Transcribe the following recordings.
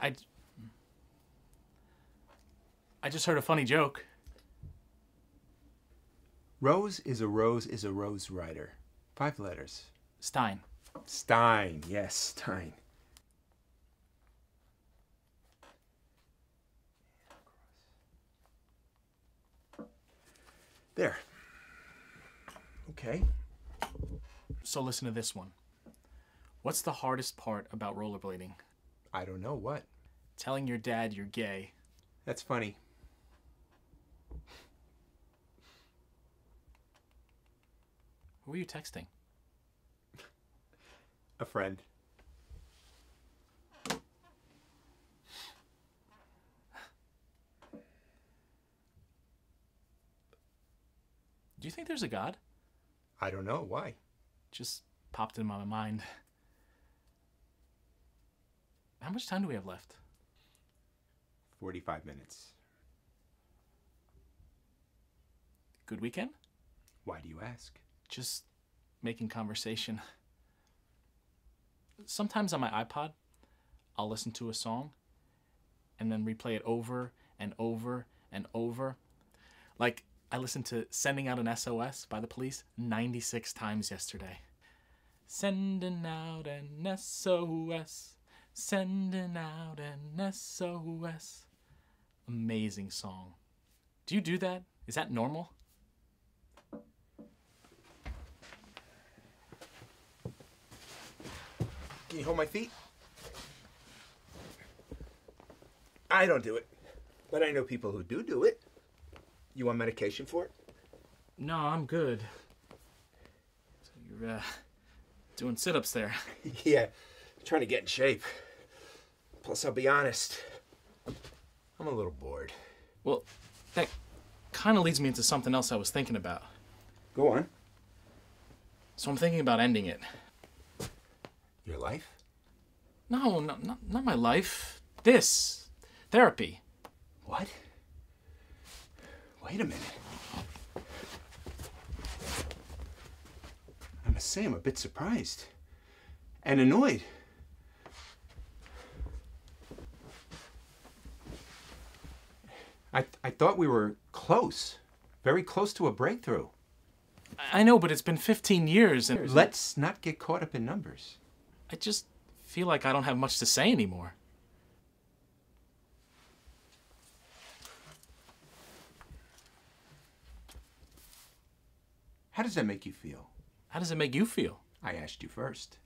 I, I, just heard a funny joke. Rose is a rose is a rose rider. Five letters. Stein. Stein. Yes, Stein. There. Okay. So listen to this one. What's the hardest part about rollerblading? I don't know what. Telling your dad you're gay. That's funny. Who are you texting? A friend. Do you think there's a God? I don't know why. Just popped in my mind. How much time do we have left? 45 minutes. Good weekend? Why do you ask? Just making conversation. Sometimes on my iPod, I'll listen to a song and then replay it over and over and over. Like, I listened to Sending Out an SOS by the police 96 times yesterday. Sending out an SOS. Sending out an SOS. Amazing song. Do you do that? Is that normal? Can you hold my feet? I don't do it, but I know people who do do it. You want medication for it? No, I'm good. So you're uh, doing sit ups there. yeah, trying to get in shape. Plus, I'll be honest, I'm a little bored. Well, that kind of leads me into something else I was thinking about. Go on. So I'm thinking about ending it. Your life? No, no not, not my life. This. Therapy. What? Wait a minute. I must say, I'm a bit surprised and annoyed. I, I thought we were close, very close to a breakthrough. I know, but it's been 15 years and Let's not get caught up in numbers. I just feel like I don't have much to say anymore. How does that make you feel? How does it make you feel? I asked you first.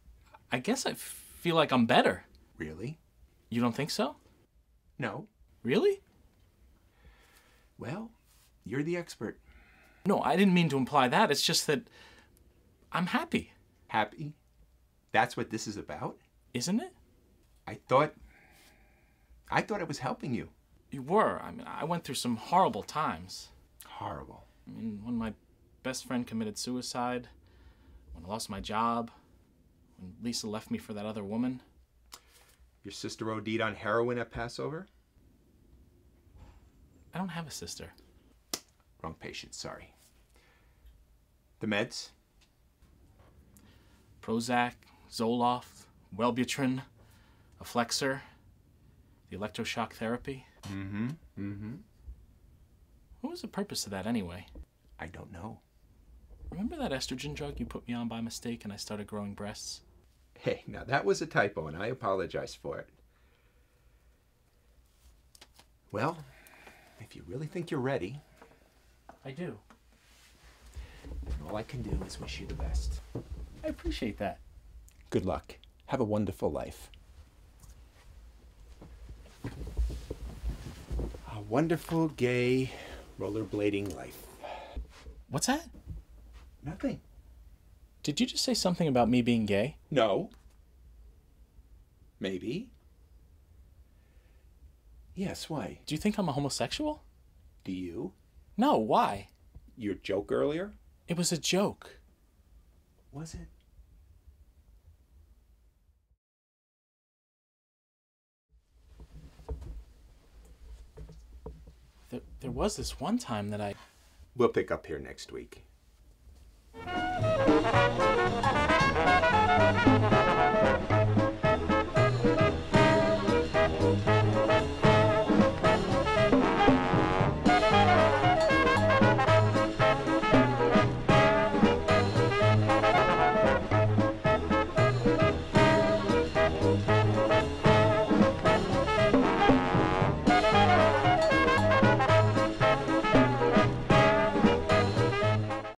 I guess I feel like I'm better. Really? You don't think so? No. Really? Well, you're the expert. No, I didn't mean to imply that. It's just that I'm happy, Happy? That's what this is about? isn't it? I thought. I thought I was helping you. You were. I mean, I went through some horrible times. Horrible. I mean, when my best friend committed suicide, when I lost my job, when Lisa left me for that other woman. Your sister OD'd on heroin at Passover? I don't have a sister. Wrong patient, sorry. The meds? Prozac, Zoloft, Wellbutrin, Effexor, the electroshock therapy. Mm-hmm. Mm-hmm. What was the purpose of that anyway? I don't know. Remember that estrogen drug you put me on by mistake and I started growing breasts? Hey, now that was a typo and I apologize for it. Well, if you really think you're ready, I do. then all I can do is wish you the best. I appreciate that. Good luck. Have a wonderful life. A wonderful, gay, rollerblading life. What's that? Nothing. Did you just say something about me being gay? No. Maybe. Yes, why? Do you think I'm a homosexual? Do you? No, why? Your joke earlier? It was a joke. Was it? There was this one time that I. We'll pick up here next week.